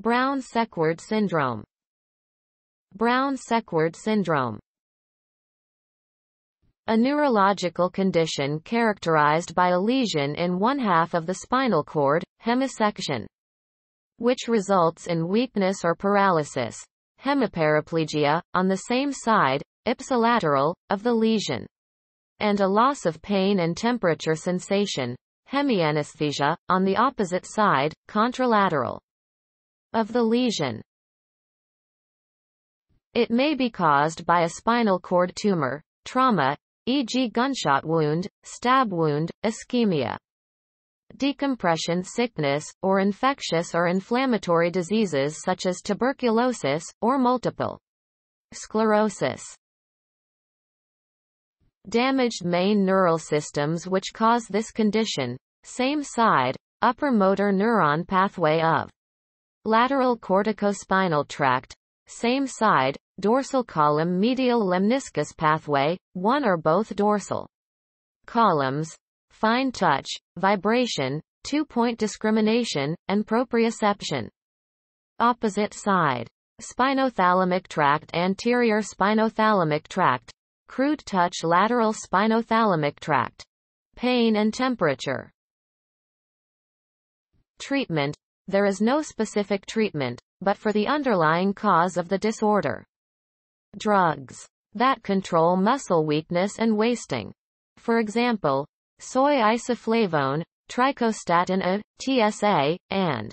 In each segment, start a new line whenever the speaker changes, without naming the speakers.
Brown-Séquard syndrome. Brown-Séquard syndrome. A neurological condition characterized by a lesion in one half of the spinal cord, hemisection, which results in weakness or paralysis, hemiparaplegia, on the same side, ipsilateral, of the lesion, and a loss of pain and temperature sensation, hemianesthesia, on the opposite side, contralateral, of the lesion. It may be caused by a spinal cord tumor, trauma, e.g. gunshot wound, stab wound, ischemia, decompression sickness, or infectious or inflammatory diseases such as tuberculosis, or multiple sclerosis. Damaged main neural systems which cause this condition, same side, upper motor neuron pathway of lateral corticospinal tract, same side, dorsal column medial lemniscus pathway, one or both dorsal columns, fine touch, vibration, two-point discrimination, and proprioception. Opposite side. Spinothalamic tract anterior spinothalamic tract, crude touch lateral spinothalamic tract. Pain and temperature. Treatment. There is no specific treatment, but for the underlying cause of the disorder. Drugs that control muscle weakness and wasting. For example, soy isoflavone, trichostatin A, TSA, and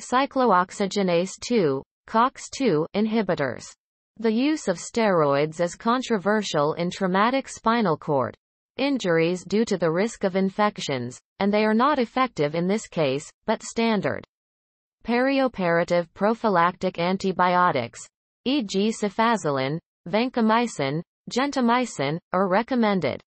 cyclooxygenase 2, COX-2 inhibitors. The use of steroids is controversial in traumatic spinal cord injuries due to the risk of infections, and they are not effective in this case, but standard perioperative prophylactic antibiotics, e.g. cefazolin, vancomycin, gentamicin, are recommended.